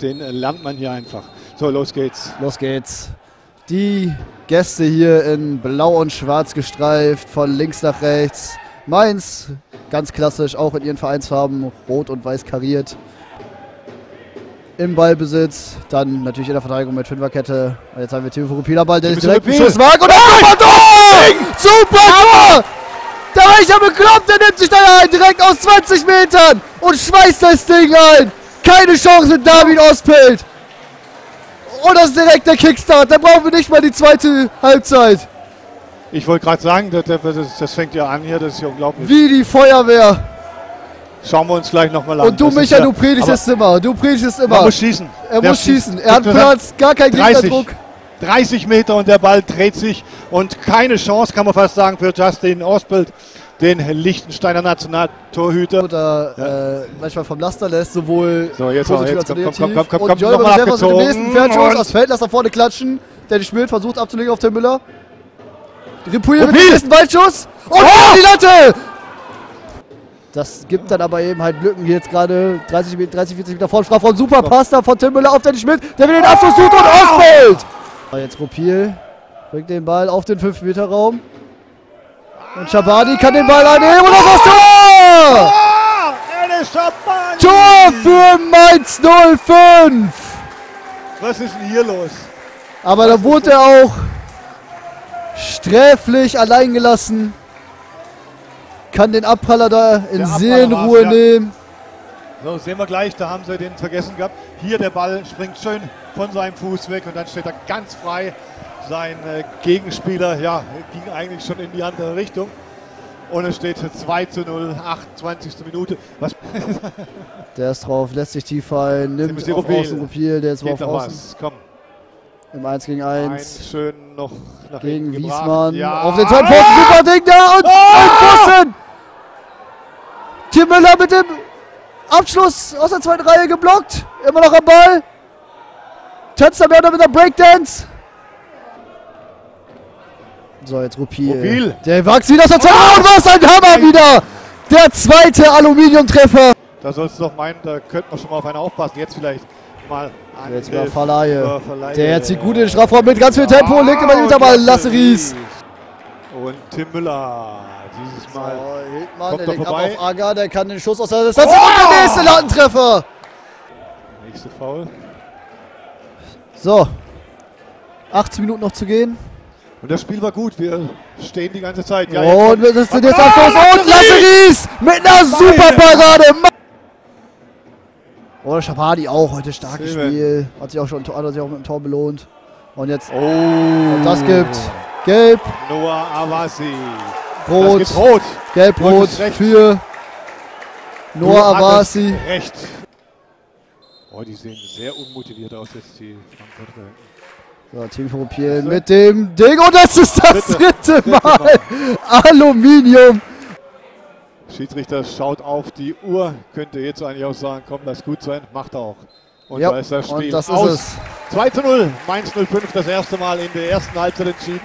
Den lernt man hier einfach. So, los geht's. Los geht's. Die Gäste hier in blau und schwarz gestreift, von links nach rechts. Mainz, ganz klassisch, auch in ihren Vereinsfarben, rot und weiß kariert. Im Ballbesitz, dann natürlich in der Verteidigung mit Fünferkette. Und jetzt haben wir Timo Rupila Ball, der sich direkt einen Schuss wagt und dann Tor! Super Tor! Ich ja bekloppt, der nimmt sich da ein, direkt aus 20 Metern und schmeißt das Ding ein. Keine Chance mit David Ospelt. Und das ist direkt der Kickstart. Da brauchen wir nicht mal die zweite Halbzeit. Ich wollte gerade sagen, das, das, das, fängt ja an hier, das ist ja unglaublich. Wie die Feuerwehr. Schauen wir uns gleich nochmal an. Und du, Das Micha, ja- du predigst immer. Du predigst immer. Man muss schießen. er Der muss schießen. Er hat Platz, gar kein 30. Gegnerdruck. 30 Meter und der Ball dreht sich und keine Chance, kann man fast sagen, für Justin Osbild, den Liechtensteiner Nationaltorhüter. Oder äh, manchmal vom Laster lässt, sowohl So, jetzt positiv jetzt als komm, komm, negativ. komm, komm, und komm, Jolber nochmal selber so den nächsten. Fernschuss Und- aus Feld, lässt nach vorne klatschen. Der Schmidt versucht abzulegen auf Tim Müller. Ripuil mit dem nächsten Ballschuss. Und oh! die Latte! Das gibt dann aber eben halt Lücken hier jetzt gerade 30, Meter- 30, 40 Meter vor dem Strafraum. Super Pass da von Tim Müller auf Dennis Schmidt, der wieder den Abschluss sucht und Oswald. Jetzt Rupil bringt den Ball auf den 5-Meter-Raum. Und Schabadi kann den Ball einnehmen und das ist Tor! Tor für Mainz 05! Was ist denn hier los? Aber da wurde er auch sträflich allein gelassen. Kann den Abpraller da in Der Seelenruhe ja. nehmen. So, sehen wir gleich, da haben sie den vergessen gehabt. Hier der Ball springt schön von seinem Fuß weg und dann steht er ganz frei. Sein äh, Gegenspieler, ja, ging eigentlich schon in die andere Richtung. Und es steht 2 zu 0, 28. Minute. Was Der ist drauf, lässt sich tief fallen, nimmt auf. Außen Rupil, der ist auf Außen was? Komm, im 1 gegen ein 1 schön noch nach gegen. Wiesmann. Ja. Auf den Torpfosten, super Ding da und ein Pfosten! Tim Müller mit dem Abschluss aus der zweiten Reihe geblockt. Immer noch am Ball. Ende mit der Breakdance. So, jetzt Rupil. Rupil. Der wächst wieder zweiten Reihe und was ein Hammer wieder! Der zweite Aluminiumtreffer. Da sollst du doch meinen, da könnte man schon mal auf einen aufpassen. Jetzt vielleicht mal an Jetzt mal Verleihe. Der zieht gut in den Strafraum mit ganz viel Tempo, legt immer wieder mal Lasse Ries. Und Tim Müller. Dieses Mal. So, Hildmann, Kommt der er legt ab vorbei? auf Aga, der kann den Schuss aus der Distanz. Oh! Und der nächste Lattentreffer. Nächste Foul. So. 18 Minuten noch zu gehen. Und das Spiel war gut. Wir stehen die ganze Zeit. Ja, und jetzt das ist kommt- der nächste Ah, Abschluss. Und Lasse Ries mit einer super Parade. Oh, Schabadi auch heute starkes Silber. Spiel. Hat sich auch schon hat sich auch mit dem Tor belohnt. Und jetzt, Oh. und das gibt Gelb, Noah Avasi. Das Rot, Rot. Gelb, Du Rot hattest recht. für Noah Avasi. Recht. Oh, die sehen sehr unmotiviert aus jetzt die Frankfurter. So, Team Rupiel mit dem Ding. Und das ist das Dritte. dritte Mal. Aluminium. Schiedsrichter schaut auf die Uhr. Könnte jetzt eigentlich auch sagen, komm, lass gut sein. Macht er auch. Und Ja, da ist das und Spiel das ist aus. es. 2 zu 0. Mainz 05 das erste Mal in der ersten Halbzeit entschieden.